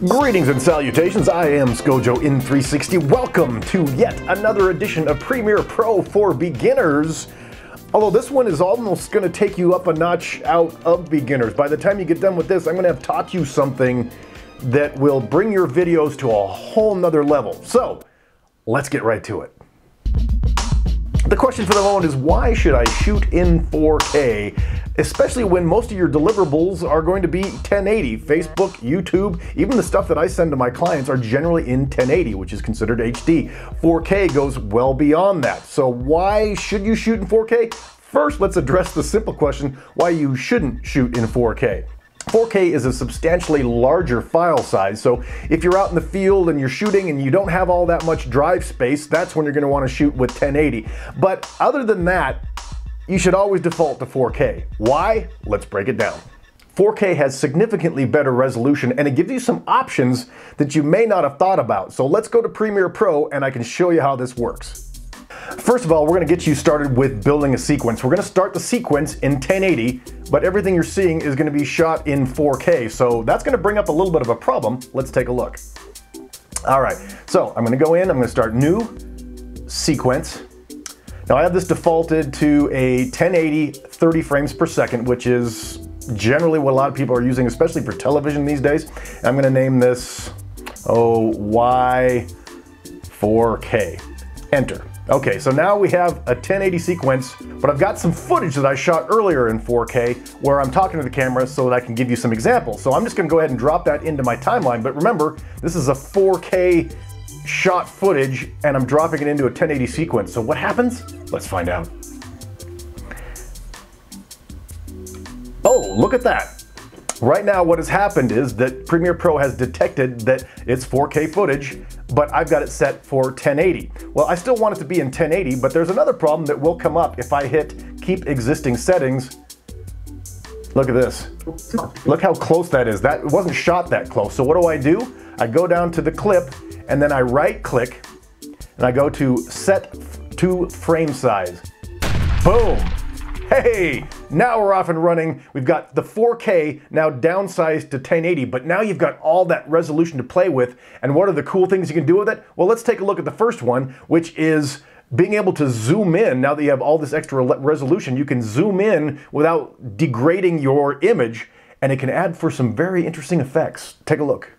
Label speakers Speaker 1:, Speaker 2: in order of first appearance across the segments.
Speaker 1: Greetings and salutations, I am Scojo in 360. Welcome to yet another edition of Premiere Pro for beginners. Although this one is almost going to take you up a notch out of beginners. By the time you get done with this, I'm going to have taught you something that will bring your videos to a whole nother level. So, let's get right to it. The question for the moment is why should I shoot in 4K, especially when most of your deliverables are going to be 1080. Facebook, YouTube, even the stuff that I send to my clients are generally in 1080, which is considered HD. 4K goes well beyond that. So why should you shoot in 4K? First, let's address the simple question why you shouldn't shoot in 4K. 4K is a substantially larger file size, so if you're out in the field and you're shooting and you don't have all that much drive space, that's when you're going to want to shoot with 1080. But other than that, you should always default to 4K. Why? Let's break it down. 4K has significantly better resolution and it gives you some options that you may not have thought about. So let's go to Premiere Pro and I can show you how this works. First of all, we're gonna get you started with building a sequence. We're gonna start the sequence in 1080, but everything you're seeing is gonna be shot in 4K. So that's gonna bring up a little bit of a problem. Let's take a look. All right, so I'm gonna go in, I'm gonna start new sequence. Now I have this defaulted to a 1080 30 frames per second, which is generally what a lot of people are using, especially for television these days. I'm gonna name this, oh, Y4K. Enter. Okay, so now we have a 1080 sequence, but I've got some footage that I shot earlier in 4K where I'm talking to the camera so that I can give you some examples. So I'm just gonna go ahead and drop that into my timeline, but remember, this is a 4K shot footage and I'm dropping it into a 1080 sequence. So what happens? Let's find out. Oh, look at that. Right now what has happened is that Premiere Pro has detected that it's 4K footage, but I've got it set for 1080. Well, I still want it to be in 1080, but there's another problem that will come up if I hit keep existing settings. Look at this. Look how close that is. That wasn't shot that close. So what do I do? I go down to the clip and then I right click and I go to set to frame size. Boom. Hey, now we're off and running. We've got the 4K now downsized to 1080, but now you've got all that resolution to play with. And what are the cool things you can do with it? Well, let's take a look at the first one, which is being able to zoom in. Now that you have all this extra resolution, you can zoom in without degrading your image, and it can add for some very interesting effects. Take a look.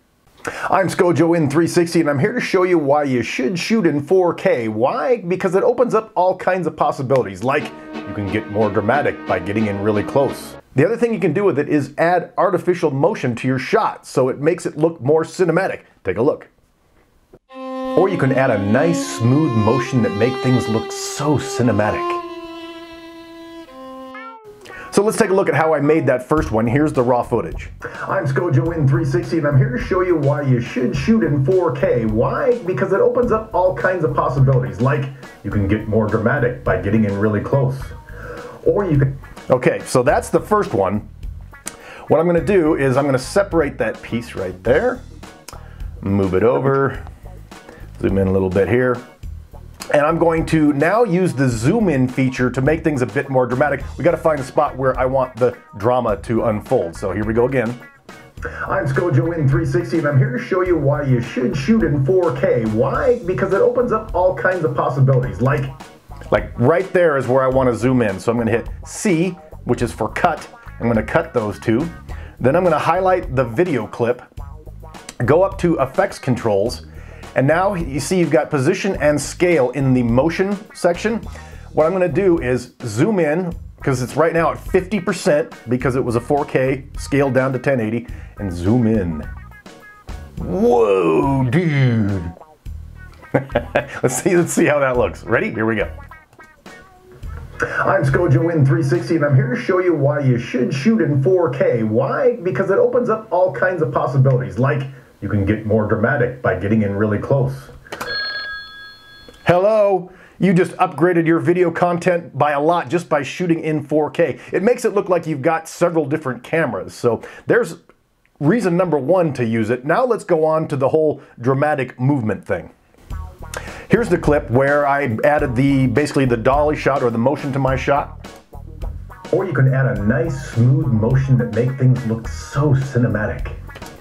Speaker 1: I'm Scojo in 360 and I'm here to show you why you should shoot in 4K. Why? Because it opens up all kinds of possibilities, like you can get more dramatic by getting in really close. The other thing you can do with it is add artificial motion to your shot, so it makes it look more cinematic. Take a look. Or you can add a nice smooth motion that make things look so cinematic. So let's take a look at how I made that first one. Here's the raw footage. I'm Scojo in 360 and I'm here to show you why you should shoot in 4K. Why? Because it opens up all kinds of possibilities, like you can get more dramatic by getting in really close. Or you can... Okay, so that's the first one. What I'm gonna do is I'm gonna separate that piece right there, move it over, zoom in a little bit here, and I'm going to now use the zoom in feature to make things a bit more dramatic. We got to find a spot where I want the drama to unfold. So here we go again. I'm Scojo in 360 and I'm here to show you why you should shoot in 4K. Why? Because it opens up all kinds of possibilities. Like, like right there is where I want to zoom in. So I'm going to hit C, which is for cut. I'm going to cut those two. Then I'm going to highlight the video clip, go up to effects controls, and now you see you've got position and scale in the motion section. What I'm gonna do is zoom in, because it's right now at 50% because it was a 4K scaled down to 1080, and zoom in. Whoa, dude. let's see, let's see how that looks. Ready? Here we go. I'm Scojo in 360 and I'm here to show you why you should shoot in 4K. Why? Because it opens up all kinds of possibilities, like you can get more dramatic by getting in really close. Hello? You just upgraded your video content by a lot just by shooting in 4K. It makes it look like you've got several different cameras. So there's reason number one to use it. Now let's go on to the whole dramatic movement thing. Here's the clip where I added the basically the dolly shot or the motion to my shot. Or you can add a nice smooth motion that make things look so cinematic.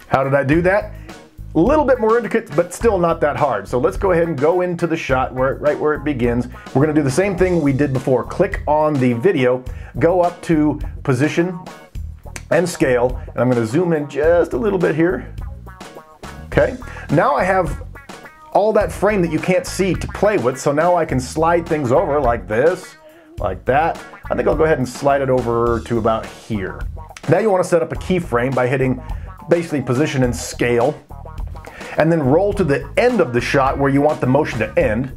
Speaker 1: How did I do that? A little bit more intricate, but still not that hard. So let's go ahead and go into the shot where right where it begins. We're gonna do the same thing we did before. Click on the video, go up to position and scale, and I'm gonna zoom in just a little bit here. Okay, now I have all that frame that you can't see to play with, so now I can slide things over like this, like that. I think I'll go ahead and slide it over to about here. Now you wanna set up a keyframe by hitting basically position and scale, and then roll to the end of the shot where you want the motion to end.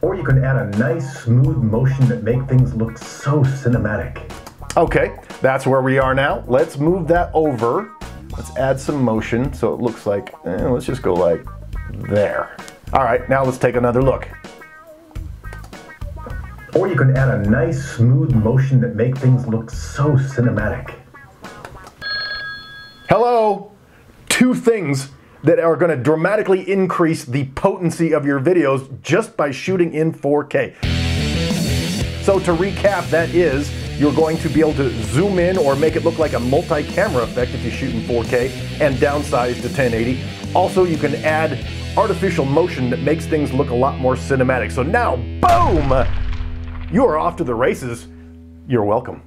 Speaker 2: Or you can add a nice smooth motion that make things look so cinematic.
Speaker 1: Okay, that's where we are now. Let's move that over. Let's add some motion so it looks like, eh, let's just go like there. All right, now let's take another look.
Speaker 2: Or you can add a nice smooth motion that make things look so cinematic.
Speaker 1: Hello, two things that are going to dramatically increase the potency of your videos just by shooting in 4K. So to recap, that is, you're going to be able to zoom in or make it look like a multi-camera effect if you shoot in 4K and downsize to 1080. Also, you can add artificial motion that makes things look a lot more cinematic. So now, boom! You are off to the races. You're welcome.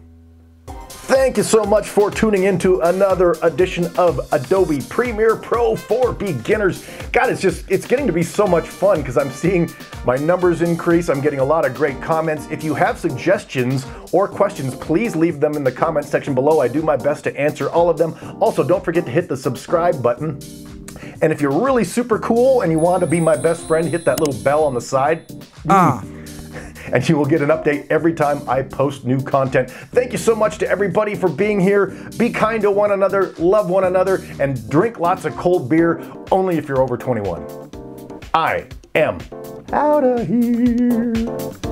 Speaker 1: Thank you so much for tuning in to another edition of Adobe Premiere Pro for beginners. God, it's just, it's getting to be so much fun because I'm seeing my numbers increase. I'm getting a lot of great comments. If you have suggestions or questions, please leave them in the comment section below. I do my best to answer all of them. Also, don't forget to hit the subscribe button. And if you're really super cool and you want to be my best friend, hit that little bell on the side. Ah and you will get an update every time I post new content. Thank you so much to everybody for being here. Be kind to one another, love one another, and drink lots of cold beer only if you're over 21. I am out of here.